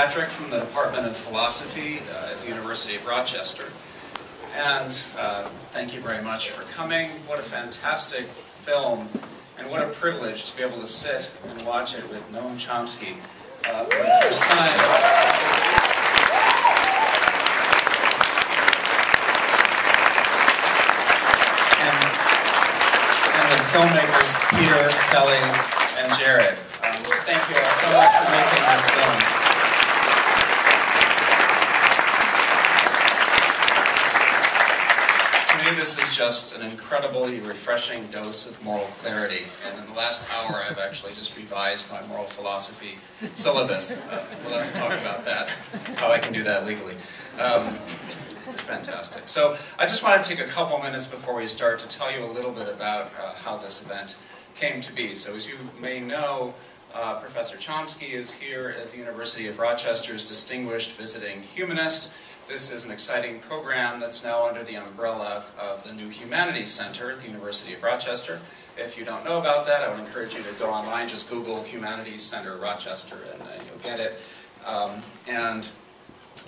Fitzpatrick from the Department of Philosophy uh, at the University of Rochester. And uh, thank you very much for coming. What a fantastic film, and what a privilege to be able to sit and watch it with Noam Chomsky uh, for the first time. And, filmmakers Peter, Kelly, and Jared. Um, thank you all so much for making this film. Me, this is just an incredibly refreshing dose of moral clarity. And in the last hour, I've actually just revised my moral philosophy syllabus. Uh, we'll have to talk about that, how I can do that legally. Um, it's fantastic. So I just want to take a couple minutes before we start to tell you a little bit about uh, how this event came to be. So as you may know, uh, Professor Chomsky is here as the University of Rochester's distinguished visiting humanist. This is an exciting program that's now under the umbrella of the New Humanities Center at the University of Rochester. If you don't know about that, I would encourage you to go online, just Google Humanities Center Rochester, and uh, you'll get it. Um, and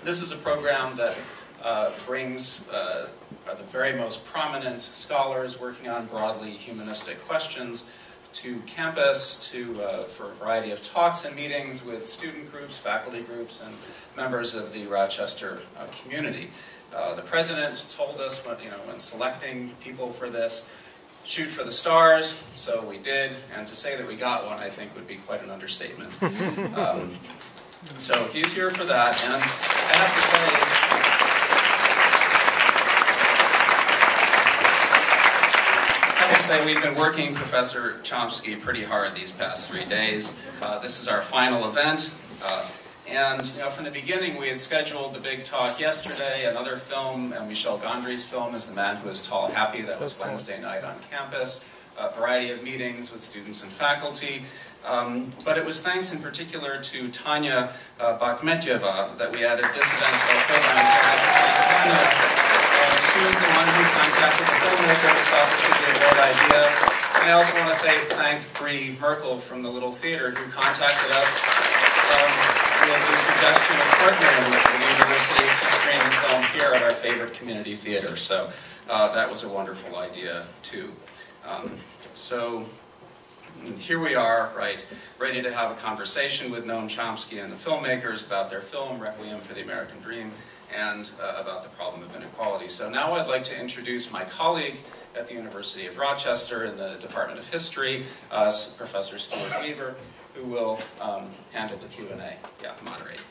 this is a program that uh, brings uh, the very most prominent scholars working on broadly humanistic questions to campus to, uh, for a variety of talks and meetings with student groups, faculty groups, and members of the Rochester uh, community. Uh, the president told us when, you know, when selecting people for this, shoot for the stars, so we did, and to say that we got one, I think, would be quite an understatement. Um, so he's here for that, and I have to say, I have to say we've been working Professor Chomsky pretty hard these past three days. Uh, this is our final event. Uh, and you know, from the beginning, we had scheduled the big talk yesterday. Another film, and Michel Gondry's film, is The Man Who Is Tall Happy. That was Wednesday night on campus. A variety of meetings with students and faculty. Um, but it was thanks in particular to Tanya uh, Bakhmetyeva that we added this event to our program. Tanya, uh, she was the one who contacted the filmmakers, thought this would be a great idea. And I also want to thank, thank Bree Merkel from the Little Theatre who contacted us um, with the suggestion of partnering with the university to screen the film here at our favorite community theater. So uh, that was a wonderful idea too. Um, so here we are, right, ready to have a conversation with Noam Chomsky and the filmmakers about their film, Requiem for the American Dream, and uh, about the problem of inequality. So now I'd like to introduce my colleague at the University of Rochester in the Department of History, uh, Professor Stuart Weaver, who will um, handle the Q&A. Yeah, moderate.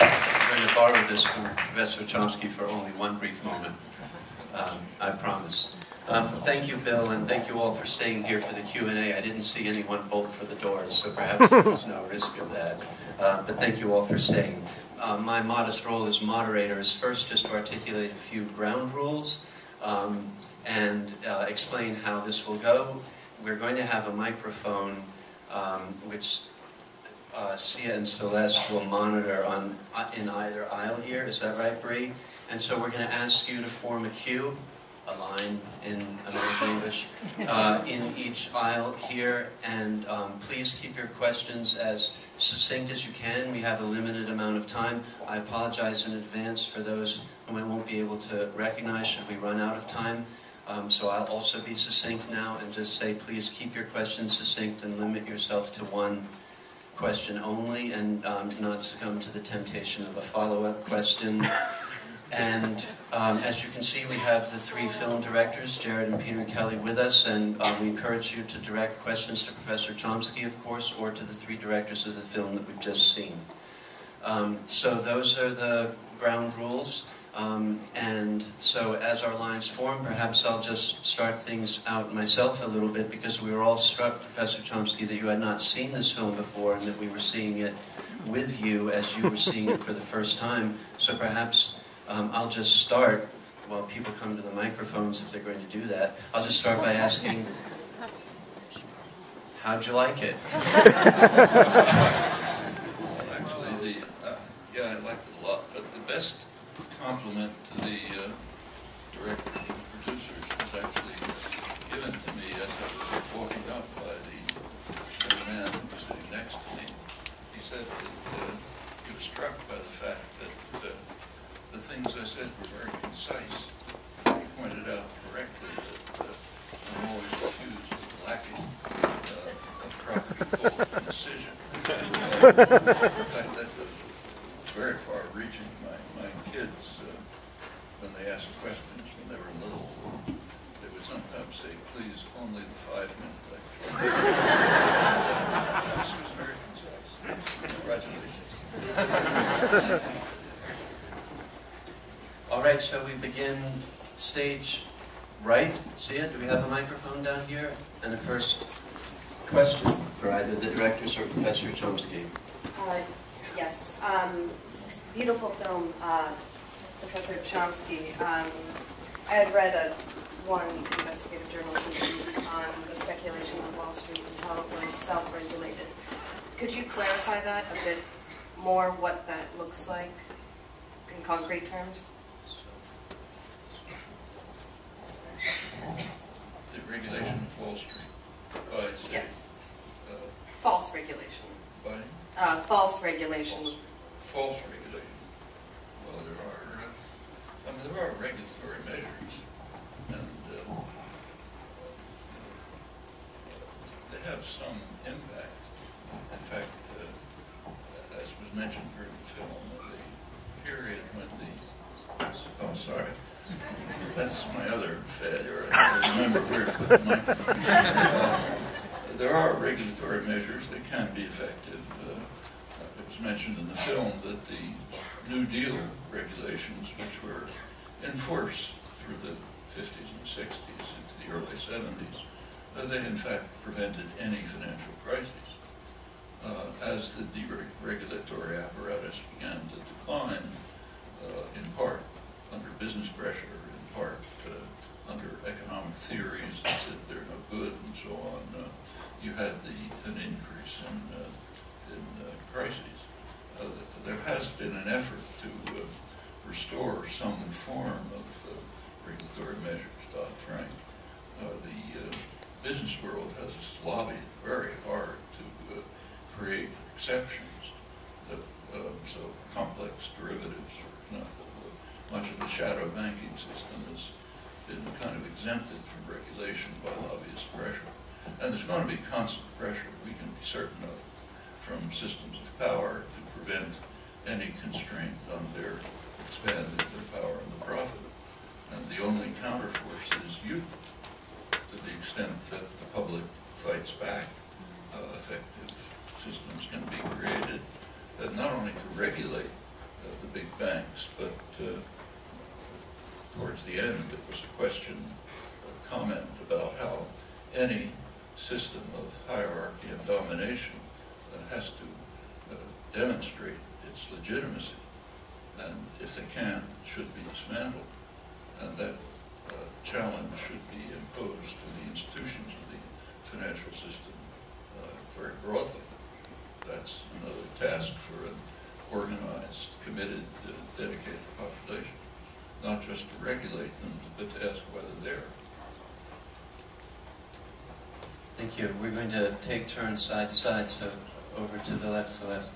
I'm going to borrow this from Professor Chomsky for only one brief moment. Um, I promise. Um, thank you, Bill, and thank you all for staying here for the Q&A. I didn't see anyone bolt for the doors, so perhaps there's no risk of that. Uh, but thank you all for staying. Uh, my modest role as moderator is first just to articulate a few ground rules um, and uh, explain how this will go. We're going to have a microphone um, which uh, Sia and Celeste will monitor on uh, in either aisle here. Is that right, Bree? And so we're going to ask you to form a queue, a line in American English, uh, in each aisle here. And um, please keep your questions as succinct as you can. We have a limited amount of time. I apologize in advance for those whom I won't be able to recognize should we run out of time. Um, so I'll also be succinct now and just say please keep your questions succinct and limit yourself to one question only and um, not succumb to the temptation of a follow-up question. And um, as you can see, we have the three film directors, Jared and Peter Kelly, with us, and um, we encourage you to direct questions to Professor Chomsky, of course, or to the three directors of the film that we've just seen. Um, so those are the ground rules. Um, and so as our lines form, perhaps I'll just start things out myself a little bit because we were all struck, Professor Chomsky, that you had not seen this film before and that we were seeing it with you as you were seeing it for the first time. So perhaps um, I'll just start while people come to the microphones if they're going to do that. I'll just start by asking, how'd you like it? Actually, the, uh, yeah, I liked it a lot, but the best compliment to the uh, director and producers was actually given to me as I was walking up by the man sitting next to me. He said that uh, he was struck by the fact that uh, the things I said were very concise. He pointed out correctly that uh, I'm always accused of lacking uh, of proper bold decision. in fact, that was very far-reaching All right, shall we begin stage right? See it? Do we have a microphone down here? And a first question for either the directors or Professor Chomsky. Uh, Yes, um, beautiful film, uh, Professor Chomsky. Um, I had read a, one investigative journalism piece on the speculation on Wall Street and how it was self-regulated. Could you clarify that a bit more, what that looks like in concrete terms? The regulation of Wall Street by, Yes, uh, false regulation. by Uh, False regulation. false regulation. Well, there are, uh, I mean, there are regulatory measures, and uh, they have some impact. In fact, uh, was mentioned during the film, the period when the, oh, sorry, that's my other failure, I remember where to put the microphone. Uh, There are regulatory measures that can be effective. Uh, It was mentioned in the film that the New Deal regulations, which were in force through the 50s and 60s into the early 70s, uh, they in fact prevented any financial crises. Uh, As the deregulatory apparatus began to decline, uh, in part under business pressure, in part uh, under economic theories that said they're no good and so on, you had the, an increase in, in crises. There has been an effort to restore some form of regulatory measures, Dodd-Frank. Uh, The uh, business world has lobbied very hard to create exceptions that, um, so complex derivatives, for example, much of the shadow banking system has been kind of exempted from regulation by lobbyist pressure. And there's going to be constant pressure, we can be certain of, from systems of power to prevent any constraint on their expanding their power and the profit. And the only counterforce is you, to the extent that the public fights back, uh, effective systems can be created, uh, not only to regulate uh, the big banks, but uh, towards the end, it was a question, a comment about how any system of hierarchy and domination has to uh, demonstrate its legitimacy, and if they can, should be dismantled. And that uh, challenge should be imposed to the institutions of the financial system uh, very broadly. That's another task for an organized, committed, uh, dedicated population, not just to regulate them, but to ask whether they're Thank you. We're going to take turns side to side, so over to the left, Celeste.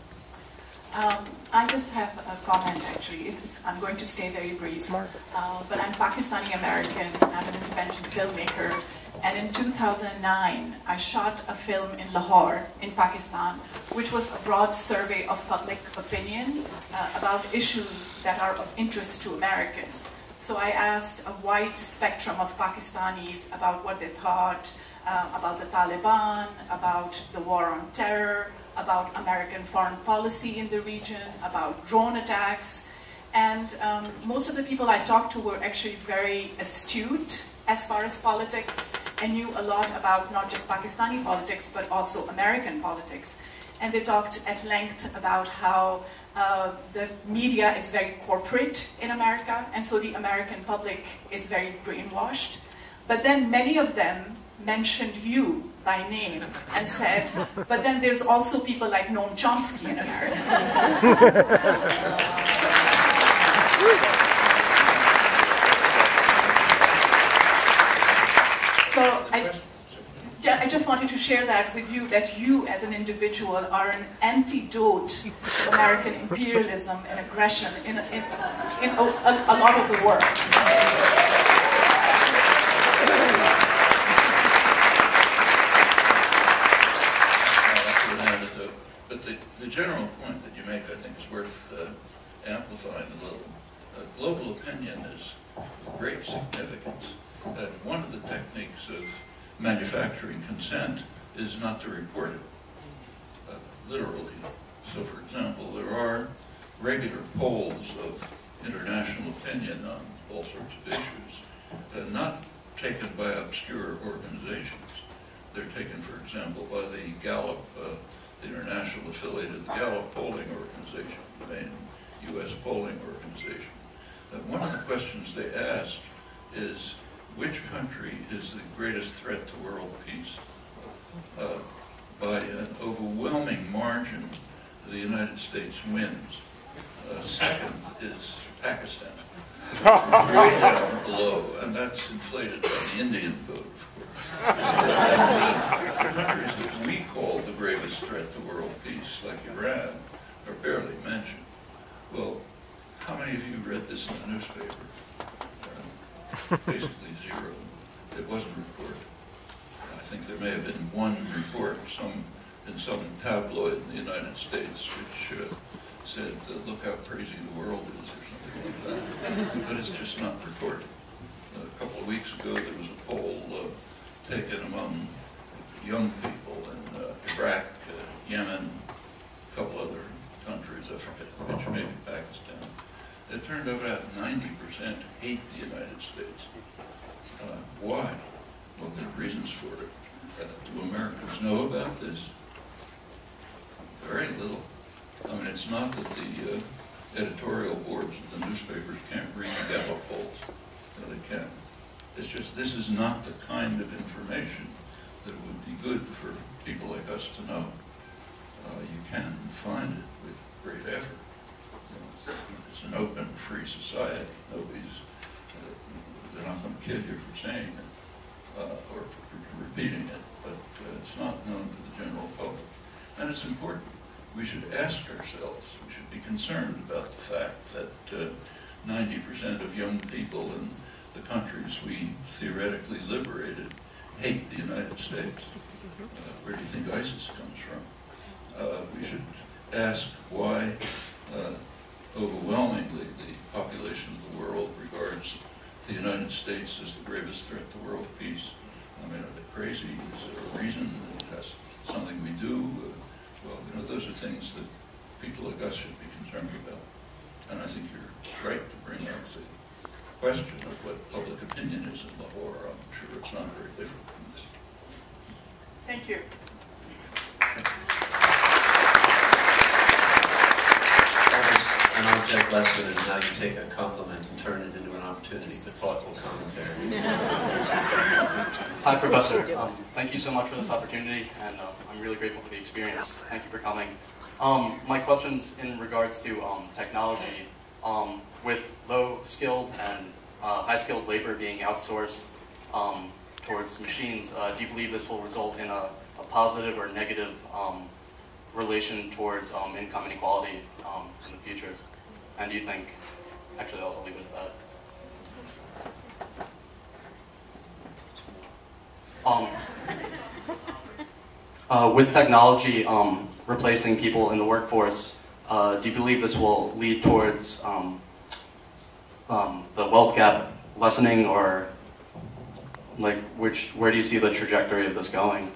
Um, I just have a comment actually. It's, I'm going to stay very brief. Uh, but I'm Pakistani American. I'm an intervention filmmaker. And in 2009, I shot a film in Lahore, in Pakistan, which was a broad survey of public opinion uh, about issues that are of interest to Americans. So I asked a wide spectrum of Pakistanis about what they thought uh, about the Taliban, about the war on terror, about American foreign policy in the region, about drone attacks. And um, most of the people I talked to were actually very astute as far as politics and knew a lot about not just Pakistani politics, but also American politics. And they talked at length about how uh, the media is very corporate in America, and so the American public is very brainwashed. But then many of them mentioned you by name and said, but then there's also people like Noam Chomsky in America. so I, I just wanted to share that with you, that you as an individual are an antidote to American imperialism and aggression in, in, in a, a, a lot of the though. But the, the general point that you make, I think, is worth uh, amplifying a little. Uh, Global opinion is of great significance, and one of the techniques of manufacturing consent is not to report it, uh, literally. So, for example, there are regular polls of international opinion on all sorts of issues, uh, not taken by obscure organizations. They're taken, for example, by the Gallup, uh, the international affiliate of the Gallup polling organization, the main U.S. polling organization. Uh, One of the questions they ask is, which country is the greatest threat to world peace? Uh, By an overwhelming margin, the United States wins. Uh, Second is Pakistan, way down below, and that's inflated by the Indian vote, of course. And, Countries that we call the gravest threat to world peace, like Iran, are barely mentioned. Well, how many of you read this in the newspaper? Basically zero. It wasn't reported. I think there may have been one report, some, in some tabloid in the United States, which uh, said, uh, look how crazy the world is, or something like that. But it's just not reported. A couple of weeks ago, there was a poll uh, taken among young people in uh, Iraq, uh, Yemen, a couple other countries, I forget which, maybe Pakistan. It turned out ninety percent hate the United States. Uh, Why? Well, there are reasons for it. Uh, Do Americans know about this? Very little. I mean, it's not that the uh, editorial boards of the newspapers can't read Gallup polls. No, they can. It's just, this is not the kind of information that would be good for people like us to know. Uh, You can find it with great effort. It's an open, free society. Nobody's, uh, they're not going to kill you for saying it uh, or for repeating it, but uh, it's not known to the general public. And it's important. We should ask ourselves, we should be concerned about the fact that uh, ninety percent of young people in the countries we theoretically liberated hate the United States. Uh, Where do you think ISIS comes from? Uh, We should ask why uh, overwhelmingly the population of the world regards the United States as the gravest threat to world peace. I mean, are they crazy? Is there a reason? Is that something we do? Uh, Well, you know, those are things that people like us should be concerned about. And I think you're right to bring up the question of what public opinion is in Lahore. I'm sure it's not very different from this. Thank you. That was an object lesson, and now you take a compliment and turn it into an opportunity for thoughtful commentary. Hi, Professor. Um, thank you so much for this opportunity, and uh, I'm really grateful for the experience. Thank you for coming. Um, my question's in regards to um, technology. Um, with low-skilled and uh, high-skilled labor being outsourced um, towards machines, uh, do you believe this will result in a, a positive or negative um, relation towards um, income inequality um, in the future? And you think, actually, I'll leave it at that. Um, uh, with technology um, replacing people in the workforce, uh, do you believe this will lead towards um, um, the wealth gap lessening, or like which where do you see the trajectory of this going?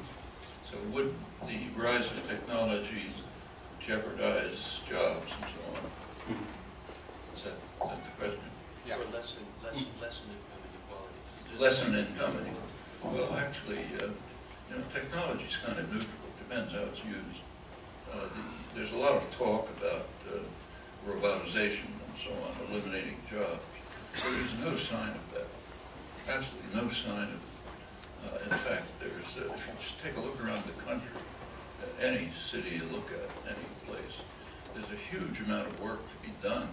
So would the rise of technology jeopardize jobs and so on? Is that, is that the question? Or lessen, lessen, lessen income inequality. Lessen income inequality. Well, actually, uh, you know, technology's kind of neutral, It depends how it's used. Uh, the- There's a lot of talk about uh, robotization and so on, eliminating jobs. But there's no sign of that, absolutely no sign of it. Uh, In fact, there's, uh, if you just take a look around the country, uh, any city you look at, any place, there's a huge amount of work to be done.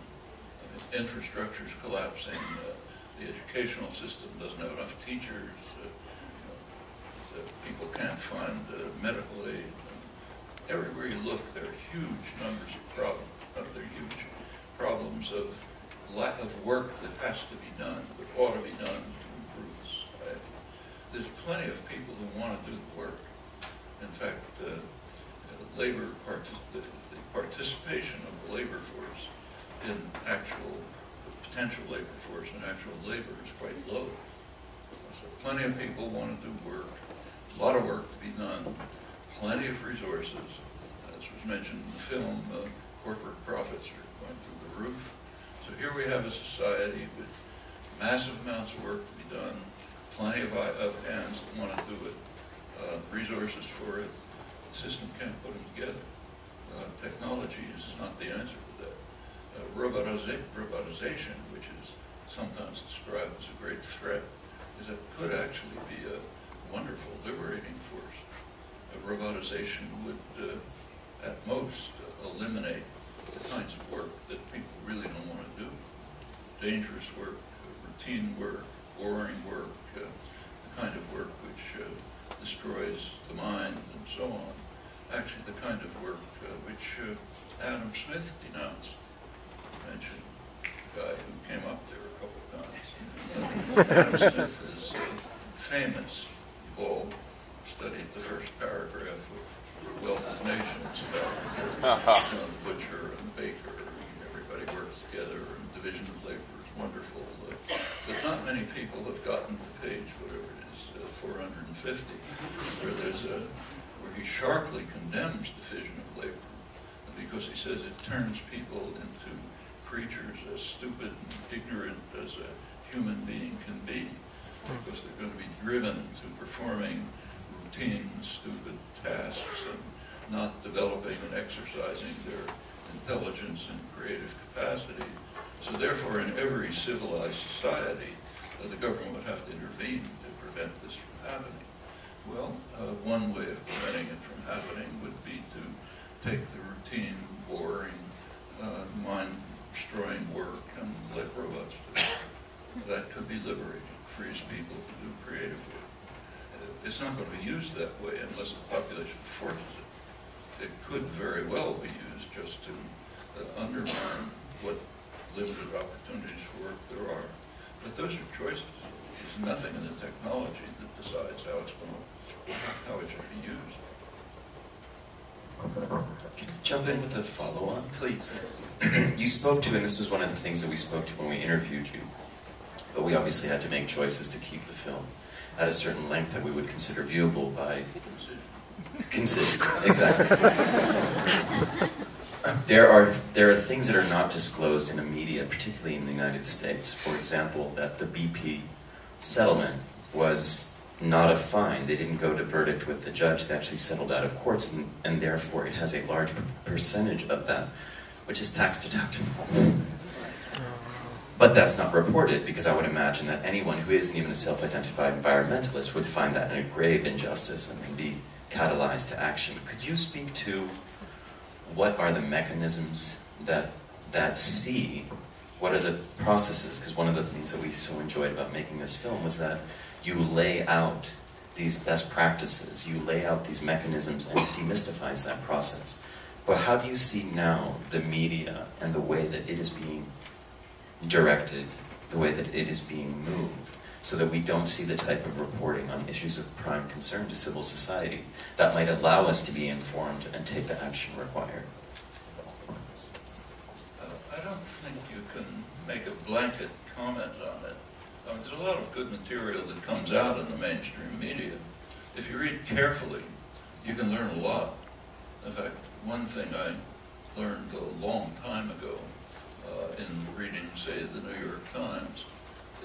I is collapsing, uh, the educational system doesn't have enough teachers, uh, you know, people can't find uh, medical aid. Everywhere you look, there are huge numbers of problems, there are huge problems of lack of work that has to be done, that ought to be done to improve the society. There's plenty of people who want to do the work. In fact, uh, labor, the the participation of the labor force in actual, potential labor force in actual labor is quite low. So plenty of people want to do work, a lot of work to be done, plenty of resources. As was mentioned in the film, uh, corporate profits are going through the roof. So here we have a society with massive amounts of work to be done, plenty of, of hands that want to do it, uh, resources for it. The system can't put them together. Uh, Technology is not the answer to that. Uh, robotiza- Robotization, which is sometimes described as a great threat, is it could actually be a wonderful liberating force. Uh, Robotization would, uh, at most, eliminate the kinds of work that people really don't want to do. Dangerous work, routine work, boring work, uh, the kind of work which uh, destroys the mind and so on. Actually, the kind of work uh, which uh, Adam Smith denounced. Mentioned a guy who came up there a couple of times. Adam Smith is famous. You all studied the first paragraph of Wealth of Nations about uh, the butcher and the baker, and everybody works together, and division of labor is wonderful. uh, But not many people have gotten to page, whatever it is, uh, 450, where there's a, where he sharply condemns division of labor, because he says it turns people into creatures as stupid and ignorant as a human being can be, because they're going to be driven to performing routine, stupid tasks and not developing and exercising their intelligence and creative capacity. So therefore, in every civilized society, uh, the government would have to intervene to prevent this from happening. Well, uh, one way of preventing it from happening would be to take the routine, boring, uh, mind-destroying work and let robots do it. That could be liberating, frees people to do creative work. Uh, It's not going to be used that way unless the population forces it. It could very well be used just to uh, undermine what limited opportunities for work there are. But those are choices. There's nothing in the technology that decides how it's going to, how it should be used. Can I jump in with a follow-on? Please. You spoke to, and this was one of the things that we spoke to when we interviewed you, but we obviously had to make choices to keep the film at a certain length that we would consider viewable by consider exactly. There are there are things that are not disclosed in the media, particularly in the United States. For example, that the BP settlement was not a fine. They didn't go to verdict with the judge. They actually settled out of courts, and, and therefore it has a large percentage of that, which is tax deductible. But that's not reported because I would imagine that anyone who isn't even a self-identified environmentalist would find that a grave injustice and would be catalyzed to action. Could you speak to what are the mechanisms that that see? What are the processes? Because one of the things that we so enjoyed about making this film was that you lay out these best practices, you lay out these mechanisms, and it demystifies that process. But how do you see now the media and the way that it is being directed, the way that it is being moved, so that we don't see the type of reporting on issues of prime concern to civil society that might allow us to be informed and take the action required? Uh, I don't think you can make a blanket comment on it. I mean, there's a lot of good material that comes out in the mainstream media. If you read carefully, you can learn a lot. In fact, one thing I learned a long time ago uh, in reading, say, the New York Times,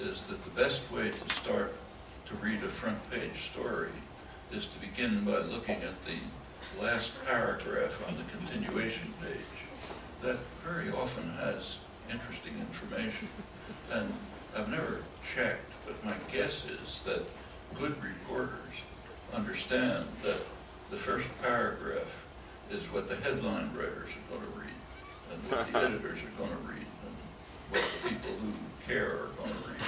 is that the best way to start to read a front page story is to begin by looking at the last paragraph on the continuation page. That very often has interesting information. And I've never checked, but my guess is that good reporters understand that the first paragraph is what the headline writers are going to read, and what the editors are going to read, and what the people who care are going to read.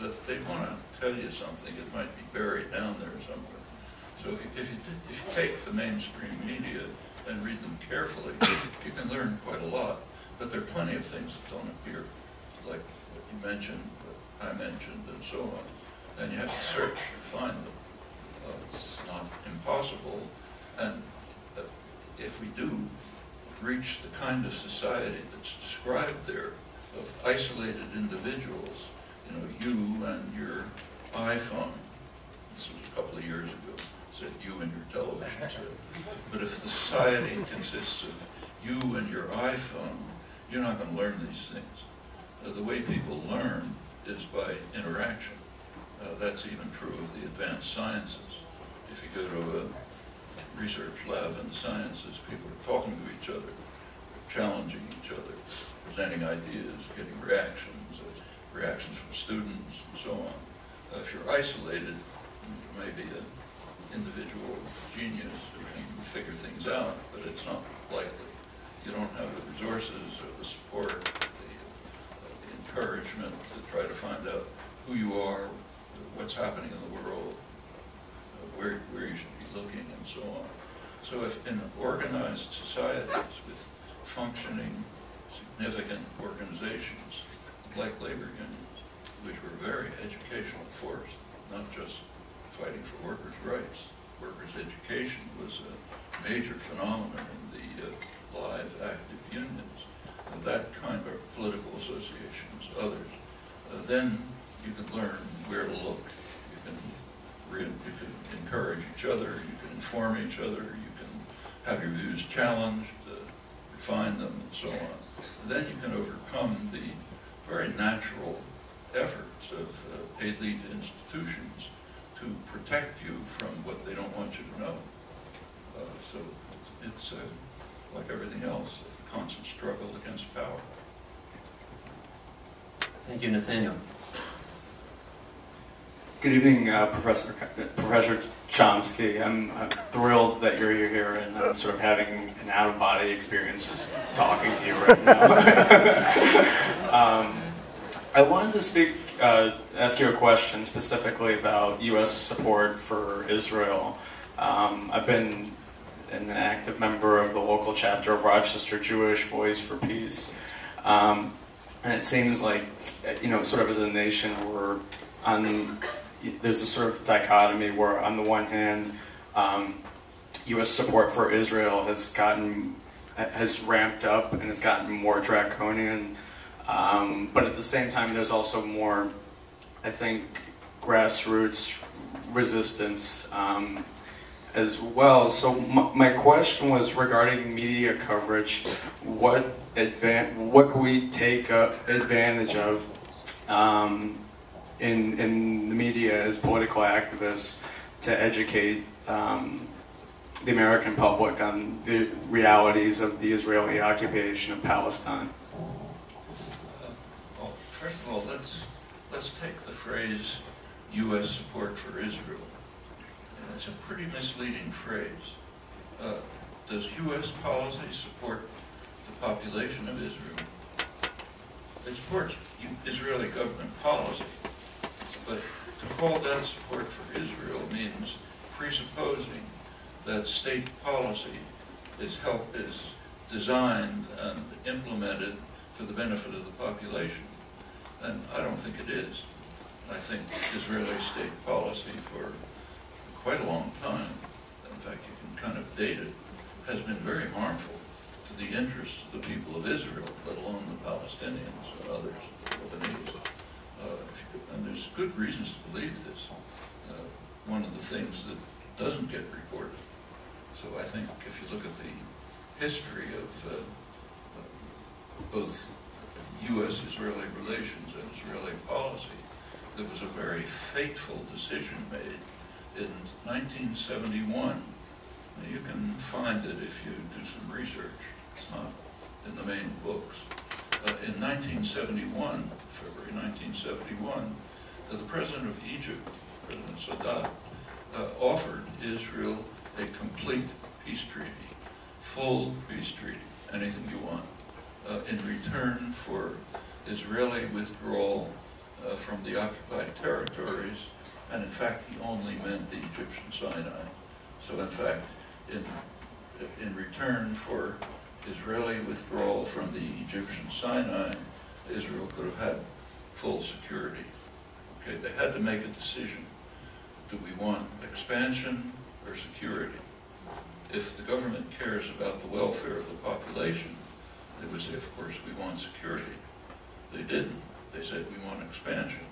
That they want to tell you something, it might be buried down there somewhere. So if you, if you, if you take the mainstream media and read them carefully, you can learn quite a lot. But there are plenty of things that don't appear, like you mentioned, what I mentioned, and so on. Then you have to search to find them. Uh, It's not impossible. And uh, if we do reach the kind of society that's described there, of isolated individuals, you know, you and your iPhone, this was a couple of years ago, said you and your television set. But if the society consists of you and your iPhone, you're not going to learn these things. Uh, The way people learn is by interaction. Uh, That's even true of the advanced sciences. If you go to a research lab in the sciences, people are talking to each other, challenging each other, presenting ideas, getting reactions, uh, reactions from students, and so on. Uh, If you're isolated, you may be an individual genius who can figure things out, but it's not likely. You don't have the resources or the support, encouragement to try to find out who you are, what's happening in the world, where, where you should be looking, and so on. So if in organized societies with functioning, significant organizations, like labor unions, which were very educational force, not just fighting for workers' rights. Workers' education was a major phenomenon in the uh, live, active unions. And that kind of political associations, others, uh, then you can learn where to look. You can, you can encourage each other, you can inform each other, you can have your views challenged, uh, refine them, and so on. Then you can overcome the very natural efforts of uh, elite institutions to protect you from what they don't want you to know. Uh, So it's uh, like everything else, constant struggle against power. Thank you, Nathaniel. Good evening, uh, Professor Professor Chomsky. I'm, I'm thrilled that you're here, and I'm sort of having an out-of-body experience just talking to you right now. um, I wanted to speak, uh, ask you a question specifically about U.S. support for Israel. Um, I've been an active member of the local chapter of Rochester Jewish Voice for Peace, um, and it seems like, you know, sort of as a nation, we're on there's a sort of dichotomy where, on the one hand, um, U.S. support for Israel has gotten has ramped up and has gotten more draconian, um, but at the same time, there's also more, I think, grassroots resistance um, as well. So my question was regarding media coverage. What advan- What can we take uh, advantage of? Um, in, in the media as political activists to educate um, the American public on the realities of the Israeli occupation of Palestine. Uh, Well, first of all, let's, let's take the phrase U.S. support for Israel. It's a pretty misleading phrase. Uh, Does U.S. policy support the population of Israel? It supports Israeli government policy, but to call that support for Israel means presupposing that state policy is help, is designed and implemented for the benefit of the population. And I don't think it is. I think Israeli state policy for quite a long time, in fact, you can kind of date it, has been very harmful to the interests of the people of Israel, let alone the Palestinians and others, the Lebanese. Uh, And there's good reasons to believe this. Uh, One of the things that doesn't get reported. So I think if you look at the history of uh, both U.S.-Israeli relations and Israeli policy, there was a very fateful decision made in 1971. Now, You can find it if you do some research. It's not in the main books. Uh, In 1971, February 1971, uh, the president of Egypt, President Sadat, uh, offered Israel a complete peace treaty, full peace treaty, anything you want, uh, in return for Israeli withdrawal uh, from the occupied territories, and in fact, he only meant the Egyptian Sinai, So in fact, in, in return for Israeli withdrawal from the Egyptian Sinai, Israel could have had full security. Okay, they had to make a decision. Do we want expansion or security? If the government cares about the welfare of the population, they would say, of course, we want security. They didn't. They said, we want expansion.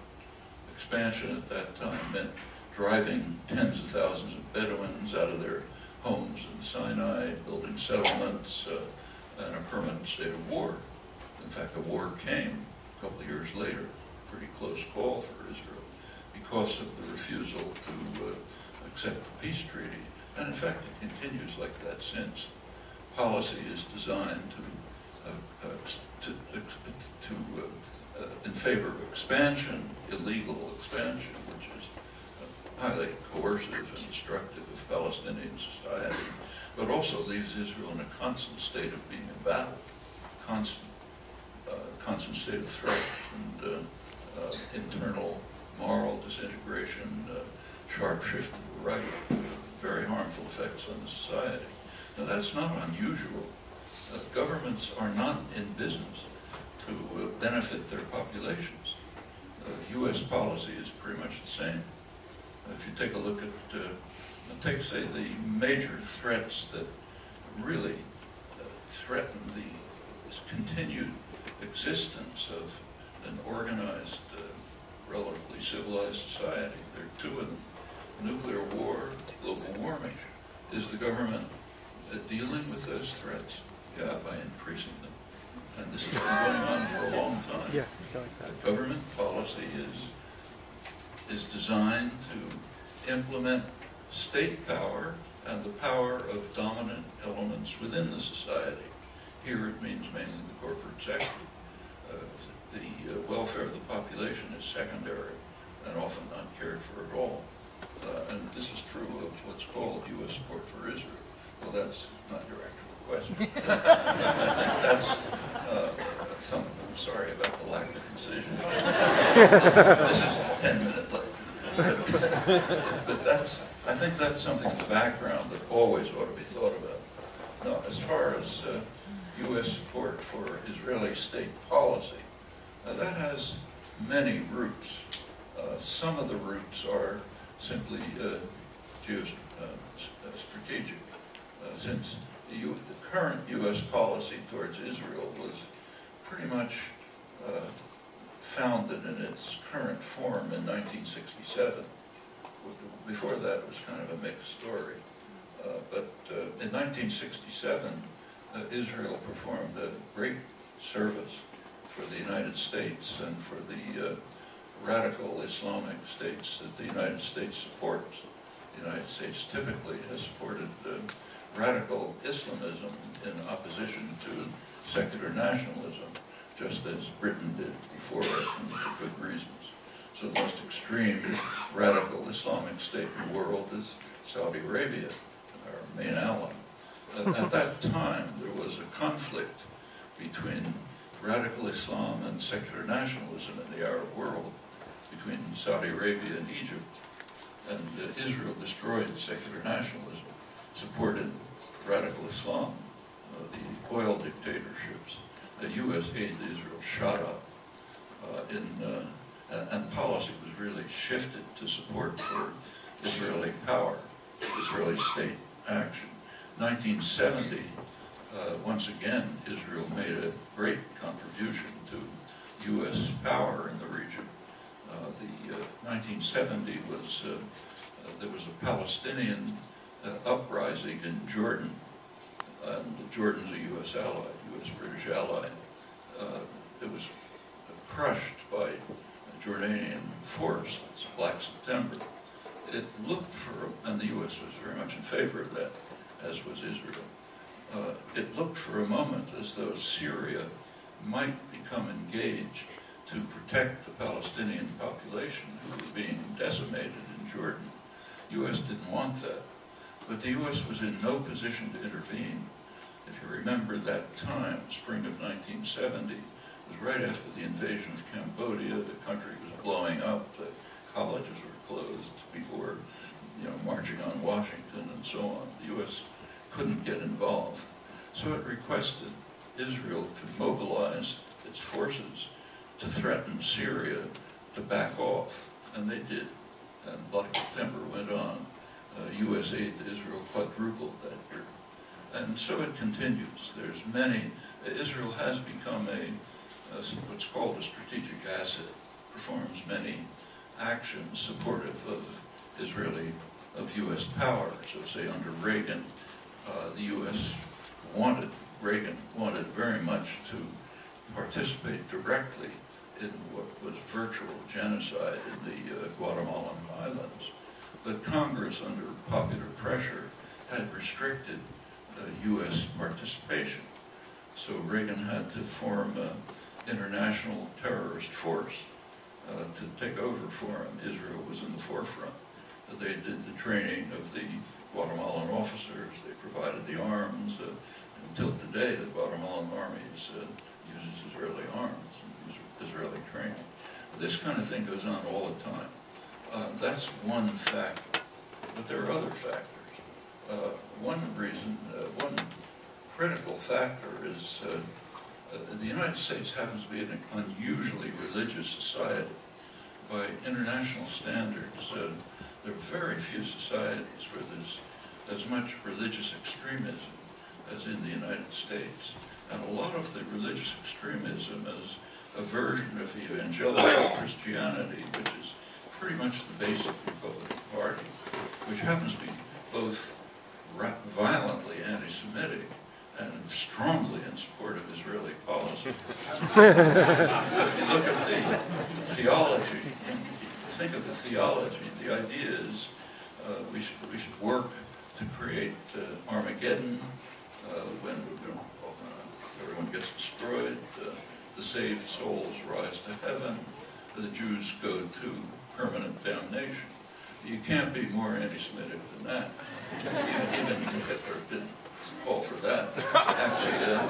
Expansion at that time meant driving tens of thousands of Bedouins out of their homes in Sinai, building settlements, uh, and a permanent state of war. In fact, the war came a couple of years later, pretty close call for Israel, because of the refusal to uh, accept the peace treaty. And in fact, it continues like that since. Policy is designed to, uh, uh, to, to uh, in favor of expansion, illegal expansion, which is uh, highly coercive and destructive of Palestinian society, but also leaves Israel in a constant state of being in battle, constant, uh, constant state of threat and uh, uh, internal moral disintegration, uh, sharp shift to the right, very harmful effects on the society. Now that's not unusual. Uh, governments are not in business to uh, benefit their populations. Uh, U.S. policy is pretty much the same. Uh, if you take a look at, uh, take say the major threats that really uh, threaten the continued existence of an organized, uh, relatively civilized society. There are two of them. Nuclear war, global warming. Is the government uh, dealing with those threats? Yeah, by increasing them. And this has been going on for a long time. Yeah, like that. The government policy is, is designed to implement state power and the power of dominant elements within the society. Here it means mainly the corporate sector. Uh, The uh, welfare of the population is secondary and often not cared for at all. Uh, And this is true of what's called U.S. support for Israel. Well, that's not your actual question. I think that's uh, some, I'm sorry about the lack of precision. This is a 10-minute lecture. But but that's, I think that's something in the background that always ought to be thought about. Now, as far as uh, U.S. support for Israeli state policy, uh, that has many roots. Uh, Some of the roots are simply uh, geostrategic, uh, since the the current U.S. policy towards Israel was pretty much uh, founded in its current form in 1967. Before that, it was kind of a mixed story. Uh, But uh, in 1967, uh, Israel performed a great service for the United States and for the uh, radical Islamic states that the United States supports. The United States typically has supported uh, radical Islamism in opposition to secular nationalism, just as Britain did before it, and for good reasons. So the most extreme radical Islamic state in the world is Saudi Arabia, our main ally. At, at that time, there was a conflict between radical Islam and secular nationalism in the Arab world, between Saudi Arabia and Egypt. And uh, Israel destroyed secular nationalism, supported radical Islam, uh, the oil dictatorships. The U.S. aid to Israel shot up uh, in, uh, and, policy was really shifted to support for Israeli power, Israeli state action. 1970, uh, once again, Israel made a great contribution to U.S. power in the region. Uh, the uh, 1970 was uh, there was a Palestinian uh, uprising in Jordan, and Jordan's a U.S. ally, U.S. British ally. Uh, it was crushed by a Jordanian force, it's Black September. It looked for, and the U.S. was very much in favor of that, as was Israel. Uh, it looked for a moment as though Syria might become engaged to protect the Palestinian population who were being decimated in Jordan. U.S. didn't want that, but the U.S. was in no position to intervene. If you remember that time, spring of 1970, it was right after the invasion of Cambodia. The country was blowing up. The colleges were closed, people were, you know, marching on Washington and so on. The U.S. couldn't get involved. So it requested Israel to mobilize its forces to threaten Syria to back off, and they did. And Black September went on. Uh, U.S. aid to Israel quadrupled that year. And so it continues. There's many, Israel has become a, a what's called a strategic asset, performs many actions supportive of Israeli, of U.S. power. So say under Reagan, uh, the U.S. wanted, Reagan wanted very much to participate directly in what was virtual genocide in the uh, Guatemalan highlands. But Congress, under popular pressure, had restricted U.S. participation. So Reagan had to form an international terrorist force uh, to take over for him. Israel was in the forefront. They did the training of the Guatemalan officers. They provided the arms. Uh, until today, the Guatemalan army is, uh, uses Israeli arms Israeli training. This kind of thing goes on all the time. Uh, that's one factor, but there are other factors. Uh, one reason, uh, one critical factor is uh, uh, the United States happens to be an unusually religious society. By international standards, uh, there are very few societies where there's as much religious extremism as in the United States. And a lot of the religious extremism is a version of evangelical Christianity, which is pretty much the basic Republican Party, which happens to be both violently anti-Semitic and strongly in support of Israeli policy. if you look at the theology, think of the theology, the idea is uh, we, should, we should work to create uh, Armageddon uh, when uh, everyone gets destroyed, uh, the saved souls rise to heaven, the Jews go to permanent damnation. You can't be more anti-Semitic than that. Even, Hitler didn't call for that. Actually, uh,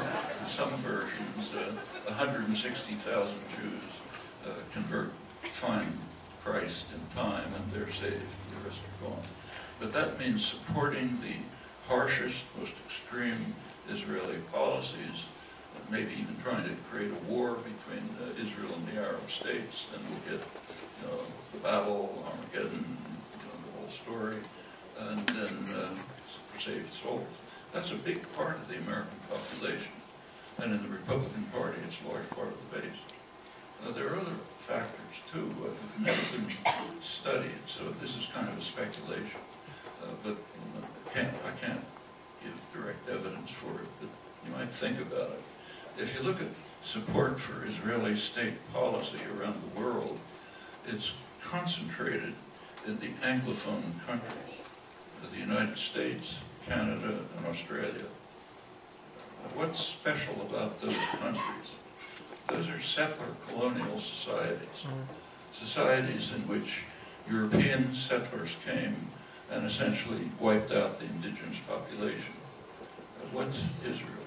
some versions, uh, 160,000 Jews uh, convert, find Christ in time, and they're saved. The rest are gone. But that means supporting the harshest, most extreme Israeli policies, maybe even trying to create a war between uh, Israel and the Arab states, then we'll get you know, the battle, Armageddon, you know, the whole story, and then uh, saved souls. That's a big part of the American population. And in the Republican Party, it's a large part of the base. Uh, there are other factors, too, that have never been studied, so this is kind of a speculation. Uh, but I can't, I can't give direct evidence for it, but you might think about it. If you look at support for Israeli state policy around the world, it's concentrated in the Anglophone countries, the United States, Canada, and Australia. What's special about those countries? Those are settler colonial societies, mm. societies in which European settlers came and essentially wiped out the indigenous population. What's Israel?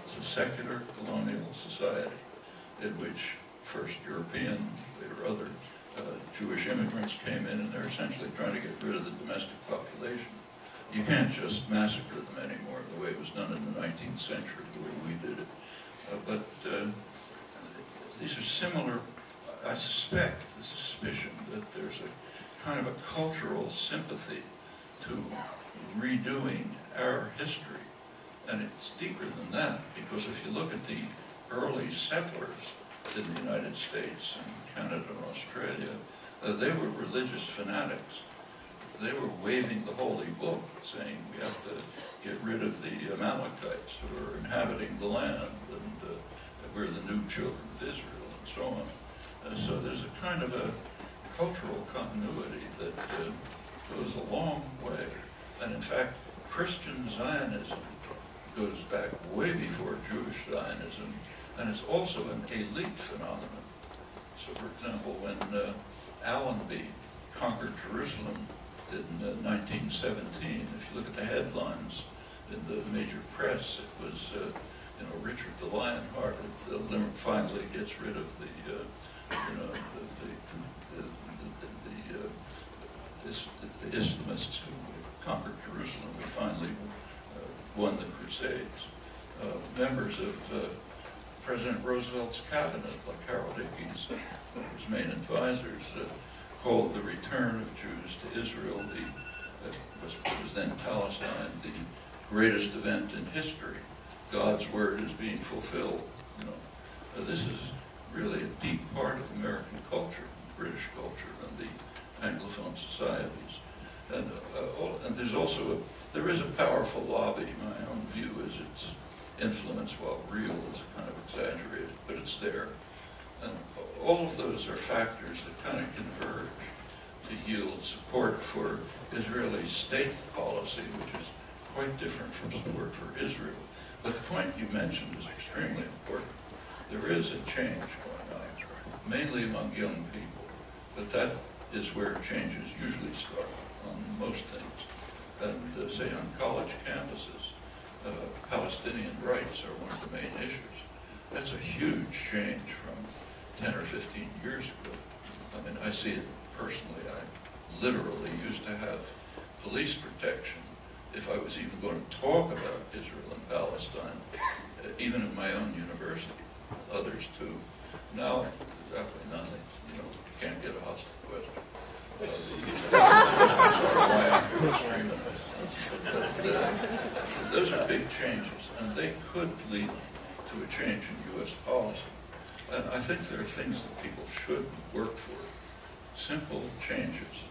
It's a secular colonial society in which first European, later other Jewish immigrants came in and they're essentially trying to get rid of the domestic population. You can't just massacre them anymore the way it was done in the 19th century, the way we did it. Uh, but uh, these are similar, I suspect, the suspicion that there's a kind of a cultural sympathy to redoing our history. And it's deeper than that, because if you look at the early settlers in the United States and Canada and Australia, uh, they were religious fanatics. They were waving the holy book, saying we have to get rid of the Amalekites who are inhabiting the land, and uh, we're the new children of Israel, and so on. Uh, so there's a kind of a cultural continuity that uh, goes a long way. And in fact, Christian Zionism goes back way before Jewish Zionism, and it's also an elite phenomenon. So for example, when uh, Allenby conquered Jerusalem in uh, 1917, if you look at the headlines in the major press, it was uh, you know, Richard the Lionhearted uh, finally gets rid of the, uh, you know, the, the, the, the, uh, Is- the Islamists who conquered Jerusalem. We finally uh, won the Crusades. Uh, Members of uh, President Roosevelt's cabinet, like Harold Ickes, his main advisors, uh, called the return of Jews to Israel, the, uh, was was then Palestine, the greatest event in history. God's word is being fulfilled, you know. Uh, This is really a deep part of American culture, British culture, and the Anglophone societies. And, uh, all- and there's also, a there is a powerful lobby, my own view is its influence, while real is kind of exaggerated, but it's there. And all of those are factors that kind of converge to yield support for Israeli state policy, which is quite different from support for Israel. But the point you mentioned is extremely important. There is a change going on, mainly among young people, but that is where changes usually start on most things. And uh, say on college campuses, uh, Palestinian rights are one of the main issues. That's a huge change from 10 or 15 years ago. I mean, I see it personally. I literally used to have police protection if I was even going to talk about Israel and Palestine, uh, even in my own university, others too. Now, exactly nothing, you know, you can't get a hostile question. Those are big changes, and they could lead to a change in U.S. policy. And I think there are things that people should work for, simple changes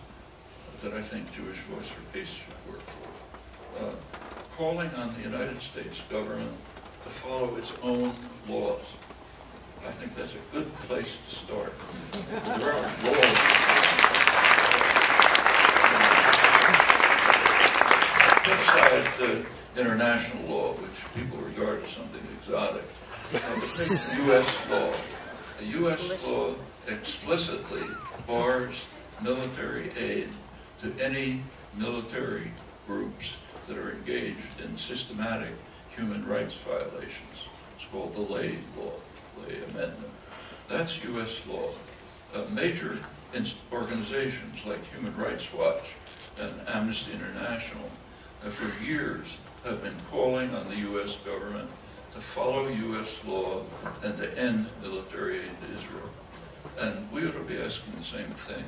that I think Jewish Voice for Peace should work for. Uh, Calling on the United States government to follow its own laws. I think that's a good place to start. There are laws. Put aside the international law, which people regard as something exotic. U.S. law. The U.S. law explicitly bars military aid to any military groups that are engaged in systematic human rights violations. It's called the Leahy Law, Leahy Amendment. That's U.S. law. Uh, major organizations like Human Rights Watch and Amnesty International uh, for years have been calling on the U.S. government to follow U.S. law and to end military aid to Israel. And we ought to be asking the same thing.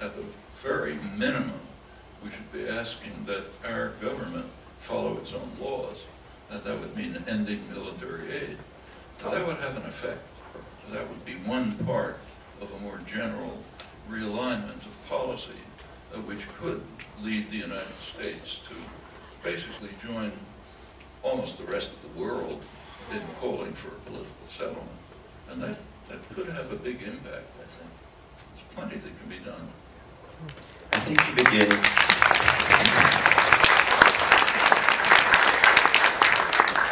At the very minimum, we should be asking that our government follow its own laws, and that would mean ending military aid. Now, that would have an effect. That would be one part of a more general realignment of policy, uh, which could lead the United States to basically join almost the rest of the world in calling for a political settlement. And that, that could have a big impact, I think. There's plenty that can be done. I think you begin.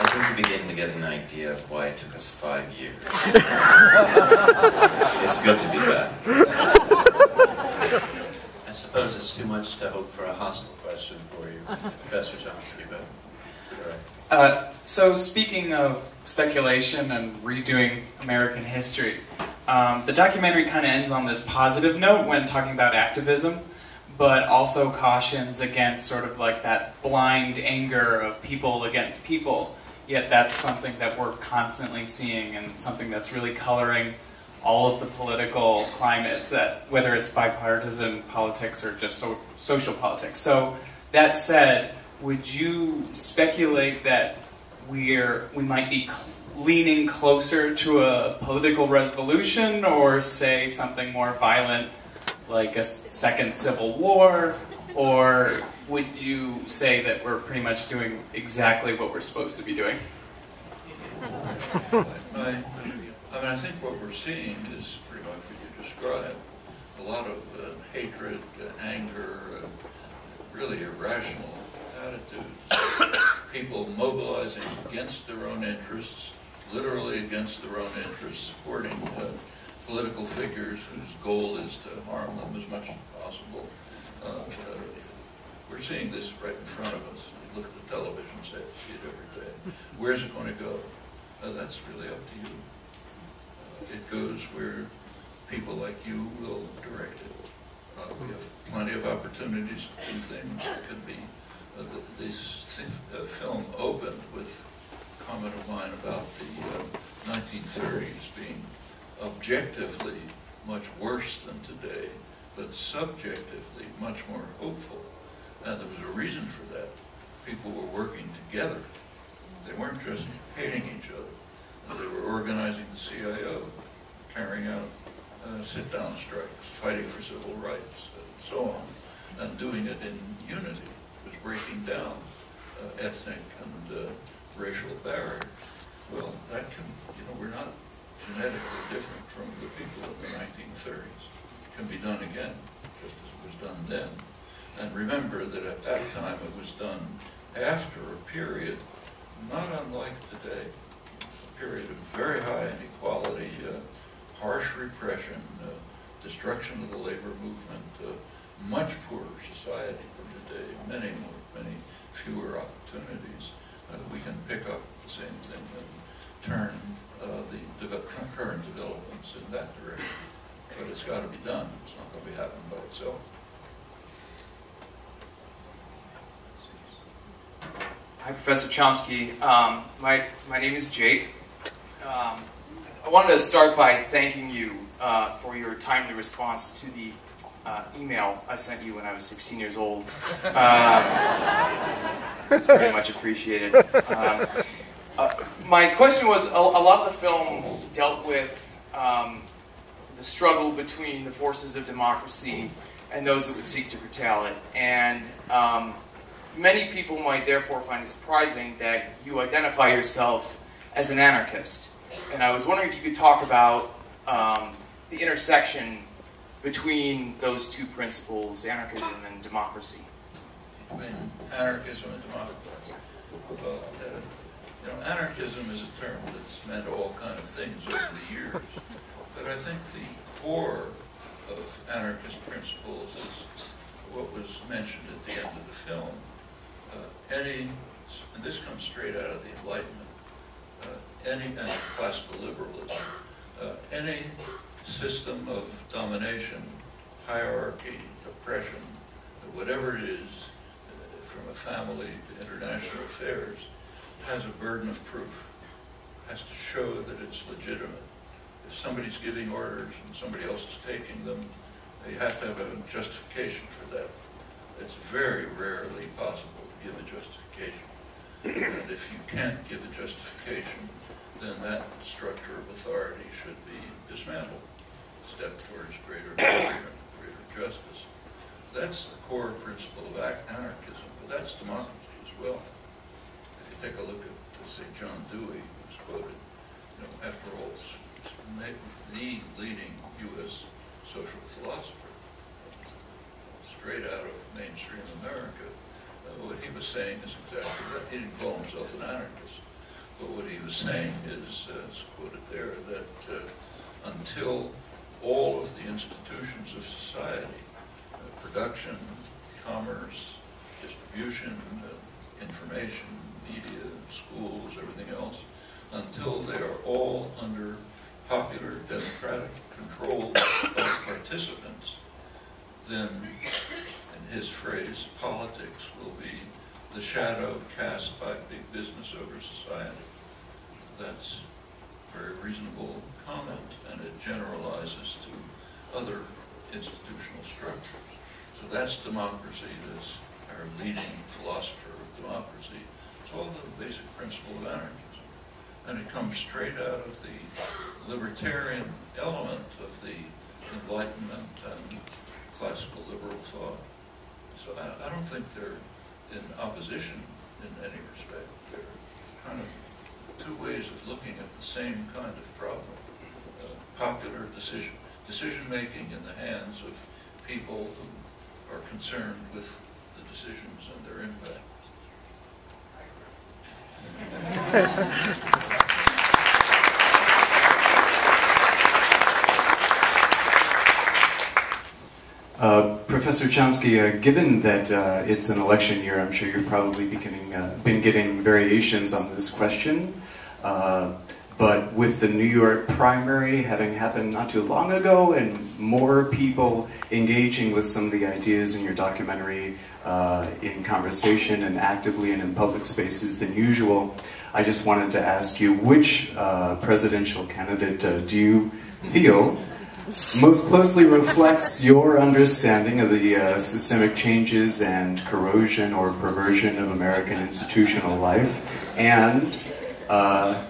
I think you begin to get an idea of why it took us five years. it's good to be back. I suppose it's too much to hope for a hostile question for you, Professor Chomsky, but to the right. Uh, so speaking of speculation and redoing American history, um, the documentary kind of ends on this positive note when talking about activism, but also cautions against sort of like that blind anger of people against people. Yet that's something that we're constantly seeing and something that's really coloring all of the political climates that whether it's bipartisan politics or just so, social politics. So that said, would you speculate that we're we might be cl- leaning closer to a political revolution or say something more violent like a second civil war or would you say that we're pretty much doing exactly what we're supposed to be doing? I, I mean, I think what we're seeing is pretty much what you described. A lot of uh, hatred, uh, anger, uh, really irrational attitudes. People mobilizing against their own interests, literally against their own interests, supporting uh, political figures whose goal is to harm them as much as possible. Uh, uh, We're seeing this right in front of us. Look at the television set, see it every day. Where's it going to go? uh, that's really up to you. Uh, It goes where people like you will direct it. Uh, We have plenty of opportunities to do things that can be, uh, th- this thi- uh, film opened with a comment of mine about the uh, 1930s being objectively much worse than today, but subjectively much more hopeful. And there was a reason for that. People were working together. They weren't just hating each other. They were organizing the CIO, carrying out uh, sit-down strikes, fighting for civil rights, and so on, and doing it in unity. Breaking down uh, ethnic and uh, racial barriers. Well, that can, you know, we're not genetically different from the people of the 1930s. It can be done again, just as it was done then. And remember that at that time it was done after a period not unlike today, a period of very high inequality, uh, harsh repression, uh, destruction of the labor movement, uh, much poorer society today, many more, many fewer opportunities. Uh, we can pick up the same thing and turn uh, the deve- current developments in that direction. But it's got to be done. It's not going to be happening by itself. Hi, Professor Chomsky. Um, my, my name is Jake. Um, I wanted to start by thanking you uh, for your timely response to the uh, email I sent you when I was 16 years old. Uh, it's very much appreciated. Um, uh, my question was, a, a lot of the film dealt with um, the struggle between the forces of democracy and those that would seek to curtail it. And um, Many people might therefore find it surprising that you identify yourself as an anarchist. And I was wondering if you could talk about um, the intersection between those two principles, anarchism and democracy. between anarchism and democracy. Well, uh, you know, anarchism is a term that's meant all kind of things over the years, but I think the core of anarchist principles is what was mentioned at the end of the film. Uh, any, and this comes straight out of the Enlightenment, uh, any, and classical liberalism, uh, any system of domination, hierarchy, oppression, whatever it is, uh, from a family to international affairs, has a burden of proof, has to show that it's legitimate. If somebody's giving orders and somebody else is taking them, you have to have a justification for that. It's very rarely possible to give a justification. And if you can't give a justification, then that structure of authority should be dismantled. Step towards greater freedom, greater justice. That's the core principle of anarchism, but that's democracy as well. If you take a look at, say, John Dewey, who's quoted, you know, after all, the leading U.S. social philosopher, straight out of mainstream America, uh, what he was saying is exactly that. He didn't call himself an anarchist, but what he was saying is, uh, it's quoted there, that uh, until all of the institutions of society, uh, production, commerce, distribution, uh, information, media, schools, everything else, until they are all under popular democratic control of participants, then, in his phrase, politics will be the shadow cast by big business over society. That's very reasonable comment, and it generalizes to other institutional structures. So that's democracy, that's our leading philosopher of democracy. It's all the basic principle of anarchism. And it comes straight out of the libertarian element of the Enlightenment and classical liberal thought. So I, I don't think they're in opposition in any respect. They're kind of two ways of looking at the same kind of problem. Uh, Popular decision, decision-making in the hands of people who are concerned with the decisions and their impact. Uh, Professor Chomsky, uh, given that uh, it's an election year, I'm sure you've probably beginning, uh, been getting variations on this question. But with the New York primary having happened not too long ago and more people engaging with some of the ideas in your documentary uh, in conversation and actively and in public spaces than usual, I just wanted to ask you which uh, presidential candidate uh, do you feel most closely reflects your understanding of the uh, systemic changes and corrosion or perversion of American institutional life and uh,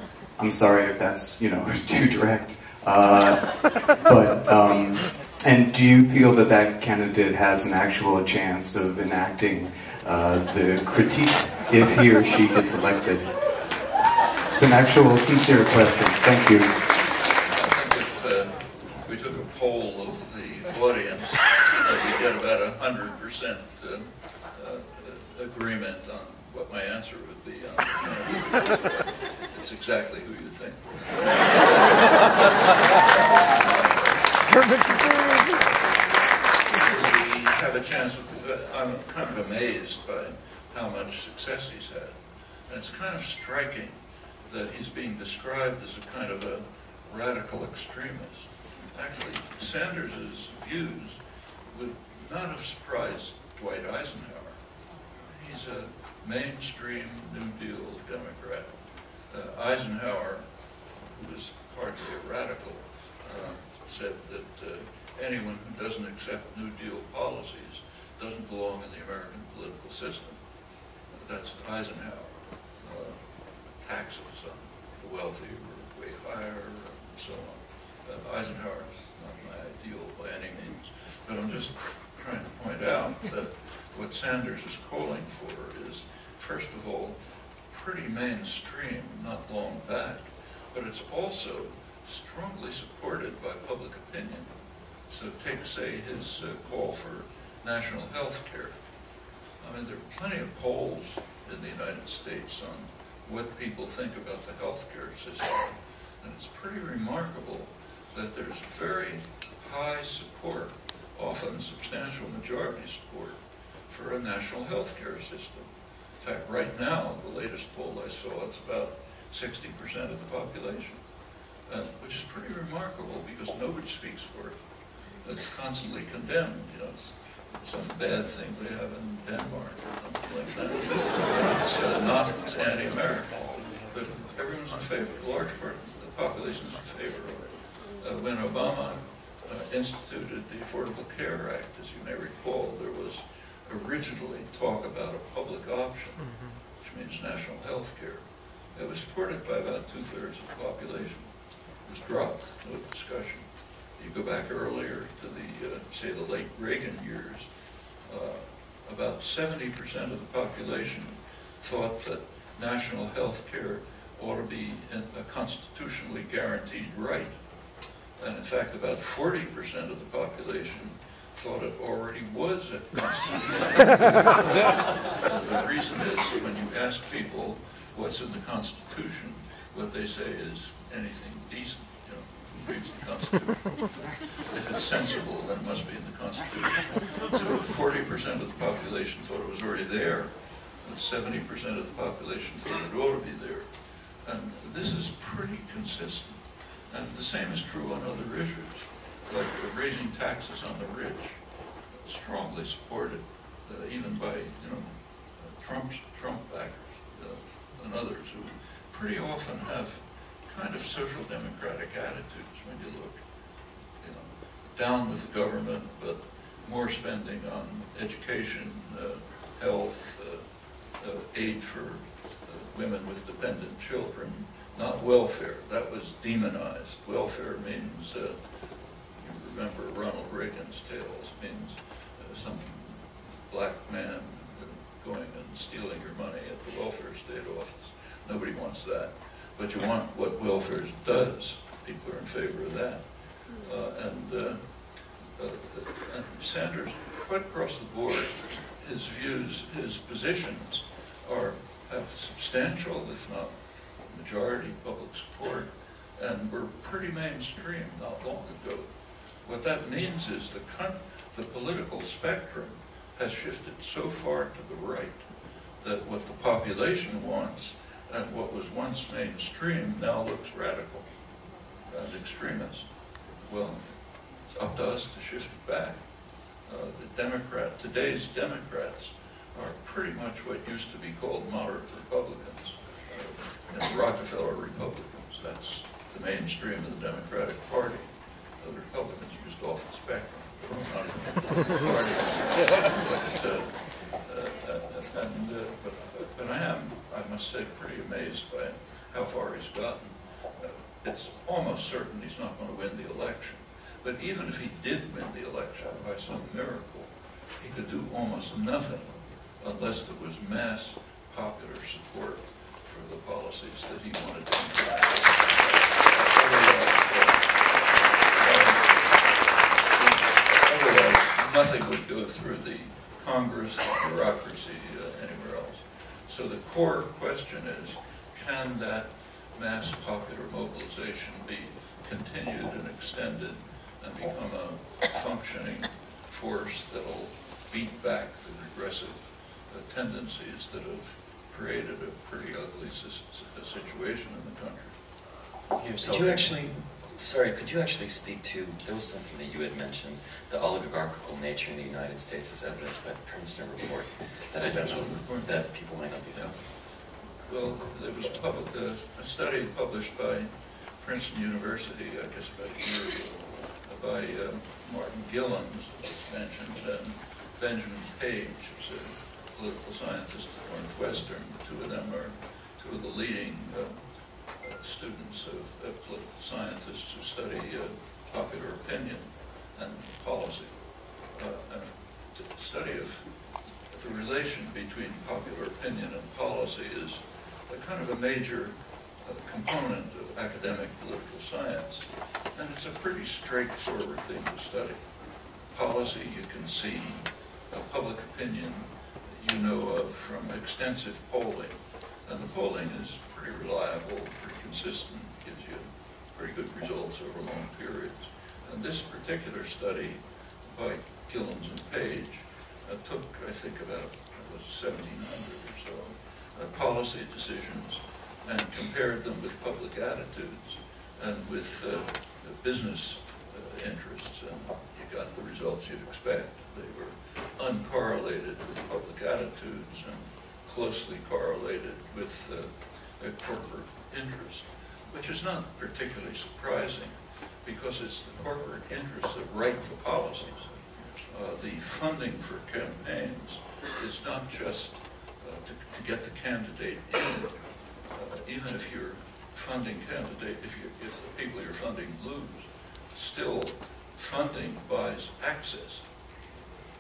I'm sorry if that's, you know, too direct. Uh, but, um, and do you feel that that candidate has an actual chance of enacting uh, the critiques if he or she gets elected? It's an actual sincere question. Thank you. If uh, we took a poll of the audience, we'd get about a hundred percent uh, uh, agreement on what my answer would be. Exactly who you think. We have a chance, of- uh, I'm kind of amazed by how much success he's had. And it's kind of striking that he's being described as a kind of a radical extremist. Actually, Sanders' views would not have surprised Dwight Eisenhower. He's a mainstream New Deal Democrat. Uh, Eisenhower, who was hardly a radical, uh, said that uh, anyone who doesn't accept New Deal policies doesn't belong in the American political system. That's Eisenhower. Uh, Taxes on the wealthy were way higher and so on. Uh, Eisenhower is not my ideal by any means, but I'm just trying to point out that what Sanders is calling for is, first of all, pretty mainstream, not long back, but it's also strongly supported by public opinion. So take, say, his uh, call for national health care. I mean, there are plenty of polls in the United States on what people think about the health care system. And it's pretty remarkable that there's very high support, often substantial majority support, for a national health care system. In fact, right now, the latest poll I saw, it's about 60% of the population, uh, which is pretty remarkable because nobody speaks for it. It's constantly condemned, you know, it's some bad thing they have in Denmark or something like that. It's uh, not anti-American, but everyone's in favor, a large part of the population is in favor of it. Uh, when Obama uh, instituted the Affordable Care Act, as you may recall, there was originally talk about a public option, which means national health care. It was supported by about two-thirds of the population. It was dropped, no discussion. You go back earlier to the, uh, say, the late Reagan years, uh, about 70% of the population thought that national health care ought to be a constitutionally guaranteed right. And in fact, about 40% of the population thought it already was a constitutional right. The reason is, when you ask people what's in the Constitution, what they say is anything decent, you know, reads the Constitution. If it's sensible, then it must be in the Constitution. So forty percent of the population thought it was already there, but seventy percent of the population thought it ought to be there. And this is pretty consistent. And the same is true on other issues, like raising taxes on the rich, strongly supported, uh, even by, you know, Trump's, Trump backers uh, and others who pretty often have kind of social democratic attitudes when you look, you know, down with the government, but more spending on education, uh, health, uh, uh, aid for uh, women with dependent children, not welfare. That was demonized. Welfare means, remember Ronald Reagan's tales, means uh, some black man going and stealing your money at the welfare state office. Nobody wants that. But you want what welfare does. People are in favor of that. Uh, and, uh, uh, and Sanders, quite across the board, his views, his positions are, have substantial, if not majority, public support, and were pretty mainstream not long ago. What that means is the, the political spectrum has shifted so far to the right that what the population wants And what was once mainstream now looks radical and extremist. Well, it's up to us to shift it back. Uh, the Democrat, today's Democrats are pretty much what used to be called moderate Republicans, uh, and Rockefeller Republicans. That's the mainstream of the Democratic Party. The Republicans are just off the spectrum. But, and, I am, I must say, pretty amazed by how far he's gotten. Uh, It's almost certain he's not going to win the election. But even if he did win the election by some miracle, he could do almost nothing unless there was mass popular support for the policies that he wanted to implement. Otherwise, nothing would go through the Congress, bureaucracy, uh, anywhere else. So the core question is, can that mass popular mobilization be continued and extended and become a functioning force that'll beat back the regressive uh, tendencies that have created a pretty ugly situation in the country. Could you actually, sorry, could you actually speak to, there was something that you had mentioned, the oligarchical nature in the United States as evidenced by the Princeton report, that I don't know, that people might not be familiar. Well, there was a public, uh, a study published by Princeton University, I guess about a year ago, by uh, Martin Gilens, mentioned, and Benjamin Page, who's a political scientist at Northwestern. The two of them are two of the leading uh, students of of political scientists who study uh, popular opinion and policy. Uh, And the study of the relation between popular opinion and policy is a kind of a major uh, component of academic political science, and it's a pretty straightforward thing to study. Policy, you can see, public opinion, you know of from extensive polling, and the polling is pretty reliable, consistent, gives you pretty good results over long periods. And this particular study by Gilens and Page uh, took, I think, about, was 1,700 or so, uh, policy decisions and compared them with public attitudes and with uh, business uh, interests, and you got the results you'd expect. They were uncorrelated with public attitudes and closely correlated with uh, corporate interest, which is not particularly surprising because it's the corporate interests that write the policies. Uh, The funding for campaigns is not just uh, to to get the candidate in, uh, even if your funding candidate, if you, if the people you're funding lose, still funding buys access.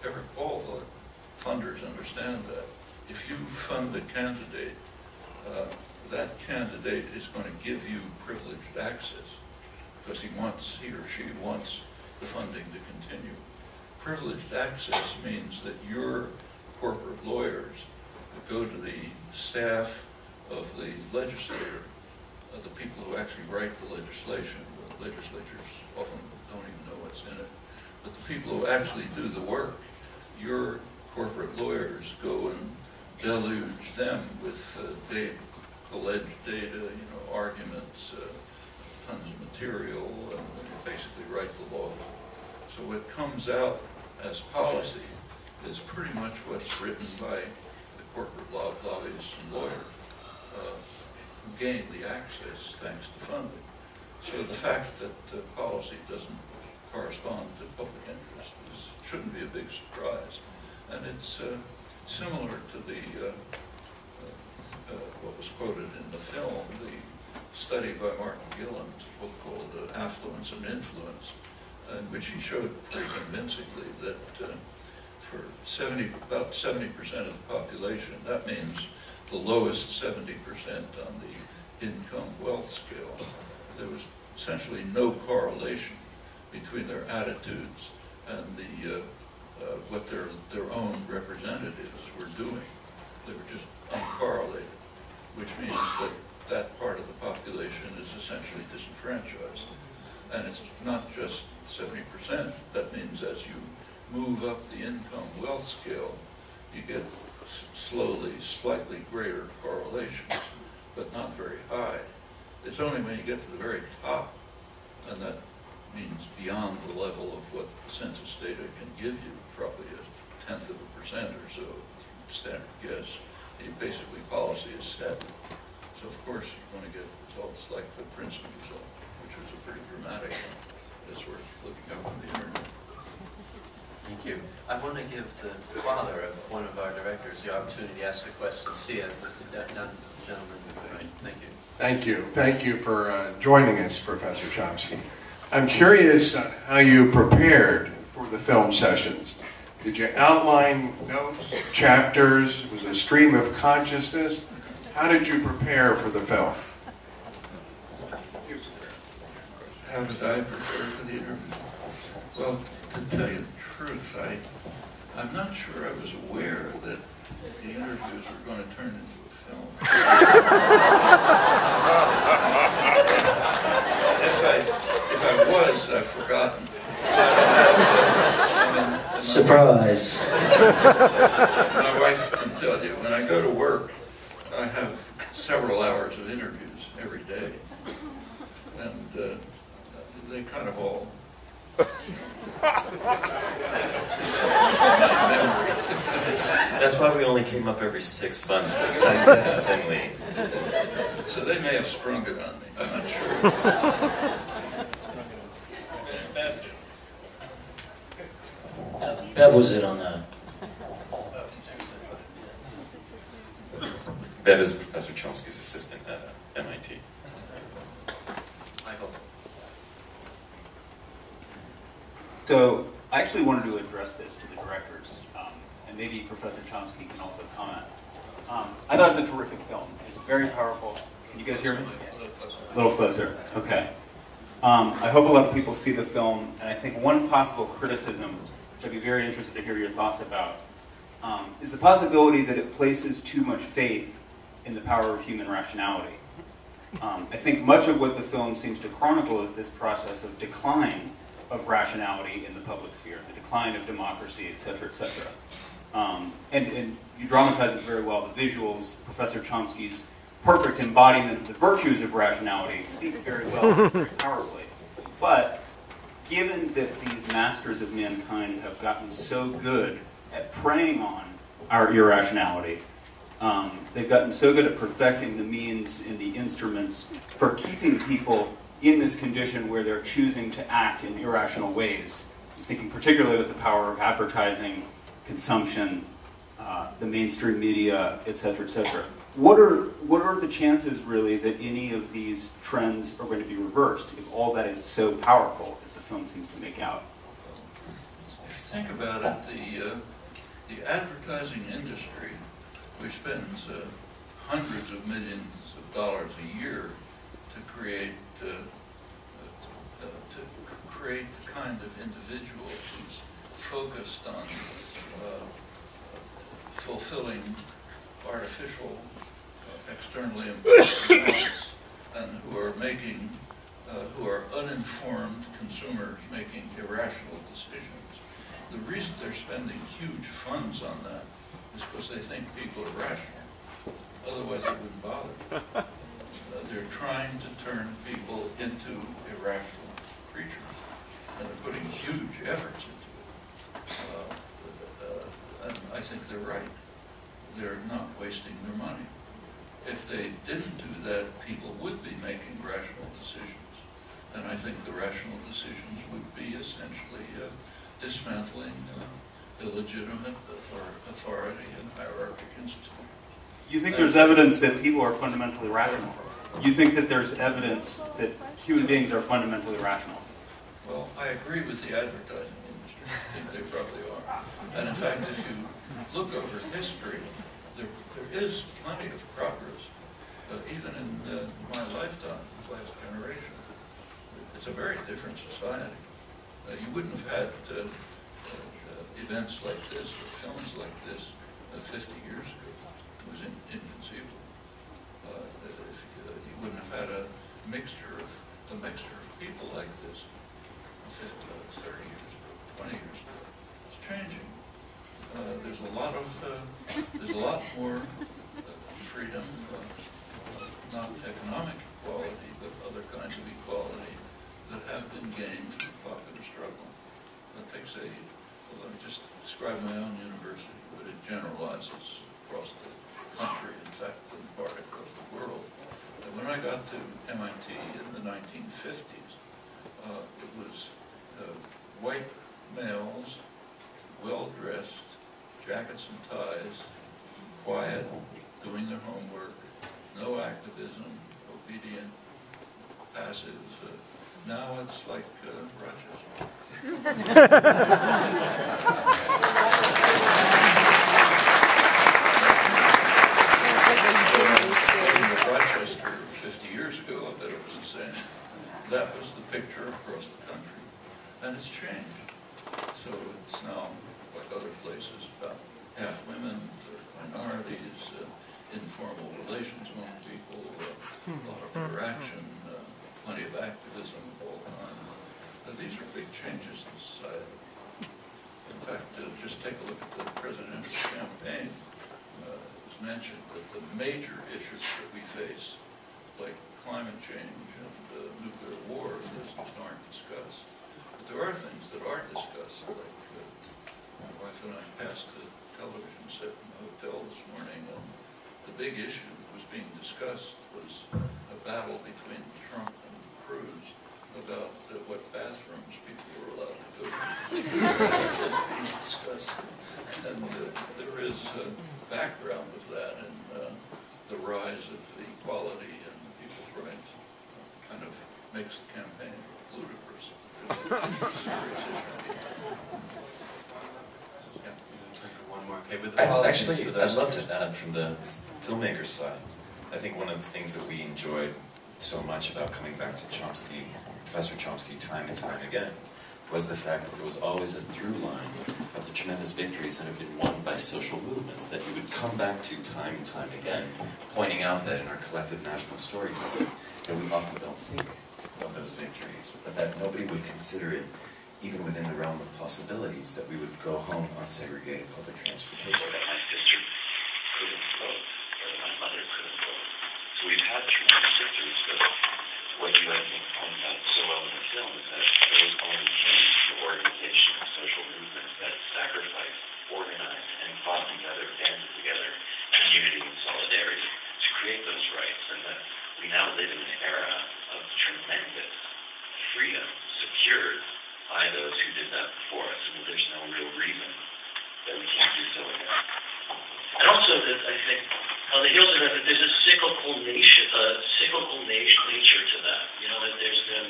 Every, all the funders understand that. If you fund a candidate, uh, that candidate is going to give you privileged access because he wants, he or she wants the funding to continue. Privileged access means that your corporate lawyers go to the staff of the legislator, uh, the people who actually write the legislation. The legislatures often don't even know what's in it. But the people who actually do the work, your corporate lawyers go and deluge them with uh, data, alleged data, you know, arguments, uh, tons of material, and basically write the law. So what comes out as policy is pretty much what's written by the corporate law lobbyists and lawyers uh, who gain the access thanks to funding. So the fact that uh, policy doesn't correspond to public interest is, shouldn't be a big surprise. And it's uh, similar to the, what was quoted in the film, the study by Martin Gilens, book called uh, Affluence and Influence, in which he showed pretty convincingly that uh, for 70, about 70% of the population, that means the lowest 70% on the income wealth scale, there was essentially no correlation between their attitudes and the, uh, uh, what their, their own representatives were doing. They were just uncorrelated, which means that that part of the population is essentially disenfranchised. And it's not just seventy percent. That means as you move up the income wealth scale, you get slowly slightly greater correlations but not very high. It's only when you get to the very top, and that means beyond the level of what the census data can give you, probably a tenth of a percent or so, standard guess. The basically policy is set. So of course, you want to get results like the Princeton result, which was a pretty dramatic one. It's worth looking up on the internet. Thank you. I want to give the father of one of our directors the opportunity to ask a question. See it, that that gentleman, right, thank you. Thank you. Thank you for uh, joining us, Professor Chomsky. I'm curious how you prepared for the film sessions. Did you outline notes, chapters? Was a stream of consciousness? How did you prepare for the film? How did I prepare for the interview? Well, to tell you the truth, I, I'm not sure I was aware that the interviews were going to turn into a film. If I, if I was, I've forgotten. I mean, my- Surprise. My wife can tell you, when I go to work, I have several hours of interviews every day. And uh, they kind of all That's why we only came up every six months to digest Tinley. So they may have sprung it on me, I'm not sure. Bev was in on that. Bev is Professor Chomsky's assistant at uh, MIT. Michael? So I actually wanted to address this to the directors, um, and maybe Professor Chomsky can also comment. Um, I thought it was a terrific film. It's very powerful. Can you guys hear me? A little closer. Okay. Um, I hope a lot of people see the film, and I think one possible criticism, which I'd be very interested to hear your thoughts about, um, is the possibility that it places too much faith in the power of human rationality. Um, I think much of what the film seems to chronicle is this process of decline of rationality in the public sphere, the decline of democracy, et cetera, et cetera. Um, and, and you dramatize it very well. The visuals, Professor Chomsky's perfect embodiment of the virtues of rationality speak very well, very powerfully. But given that these masters of mankind have gotten so good at preying on our irrationality, um, they've gotten so good at perfecting the means and the instruments for keeping people in this condition where they're choosing to act in irrational ways. I'm thinking particularly with the power of advertising, consumption, uh, the mainstream media, et cetera, et cetera. What are, what are the chances, really, that any of these trends are going to be reversed if all that is so powerful film seems to make out? If you think about it, the, uh, the advertising industry, which spends uh, hundreds of millions of dollars a year to create, uh, uh, to create the kind of individual who's focused on uh, fulfilling artificial, uh, externally imposed and who are making, who are uninformed consumers making irrational decisions. The reason they're spending huge funds on that is because they think people are rational. Otherwise, they wouldn't bother. Uh, They're trying to turn people into irrational creatures, and they're putting huge efforts into it. Uh, uh, And I think they're right. They're not wasting their money. If they didn't do that, people would be making rational decisions. And I think the rational decisions would be essentially uh, dismantling uh, illegitimate author- authority and hierarchic institutions. You think there's evidence that people are fundamentally rational? You think that there's evidence that human beings are fundamentally rational? Well, I agree with the advertising industry. I think they probably are. And in fact, if you look over history, there, there is plenty of progress, uh, even in uh, my lifetime, the last generation. It's a very different society. Uh, you wouldn't have had uh, uh, events like this, or films like this, uh, 50 years ago. It was in, inconceivable. Uh, if, you wouldn't have had a mixture of a mixture of people like this 50, uh, 30 years ago, 20 years ago. It's changing. There's a lot of there's a lot more freedom. Not economic equality, but other kinds of equality that have been gained through popular struggle. That takes a, well, let me just describe my own university, but it generalizes across the country, in fact, in part across the world. And when I got to MIT in the 1950s, uh, it was uh, white males, well-dressed, jackets and ties, quiet, doing their homework, no activism, obedient, passive. Uh, now it's like uh, Rochester. In Rochester 50 years ago, I bet it was the same. That was the picture across the country, and it's changed. So it's now, like other places, about half women, third minorities, uh, informal relations among people, uh, a lot of interaction, uh, plenty of activism all kinds. Uh, These are big changes in society. In fact, uh, just take a look at the presidential campaign. Uh, It was mentioned that the major issues that we face, like climate change and uh, nuclear war, those just aren't discussed. But there are things that are discussed, like uh, my wife and I passed the television set in the hotel this morning, and the big issue that was being discussed was a battle between Trump about uh, what bathrooms people were allowed to go to. That's being discussed. And uh, there is uh, background of that in uh, the rise of equality and people's rights. Kind of makes the campaign ludicrous. There's a serious issue. One more, okay, with I- apologies Actually. I'd love to add from the filmmaker's side. I think one of the things that we enjoyed so much about coming back to Chomsky, Professor Chomsky, time and time again, was the fact that there was always a through line of the tremendous victories that have been won by social movements that you would come back to time and time again, pointing out that in our collective national storytelling, that we often don't think of those victories, but that nobody would consider it even within the realm of possibilities that we would go home on segregated public transportation. that my sister couldn't vote, or that my mother couldn't vote. So we've had tremendous victories, but what you I think pointed out so well in the film is that those only came through organization and social movements that sacrificed, organized, and fought together, banded together in unity and solidarity to create those rights, and that we now live in an era of tremendous freedom secured by those who did that before us, and there's no real reason that we can't do so again. And also that I think on the heels of that, that there's a cyclical nature, uh, cyclical nat- nature to that. You know that there's been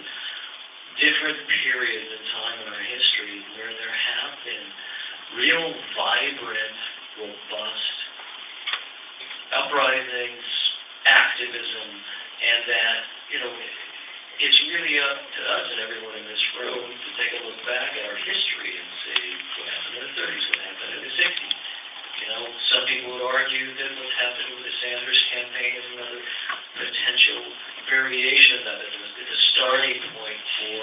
different periods in time in our history where there have been real vibrant, robust uprisings, activism, and that you know it's really up to us and everyone in this room to take a look back at our history and say what happened in the 30s, what happened in the 60s. You know, some people would argue that what's happened with the Sanders campaign is another potential variation of it. It's a starting point for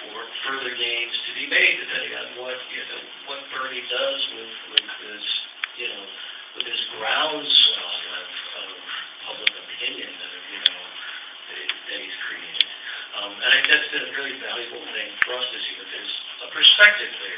for further gains to be made, depending on what you know what Bernie does with with this you know with this groundswell of, of public opinion that you know that, that he's created. Um, and I think that's been a really valuable thing for us to see that there's a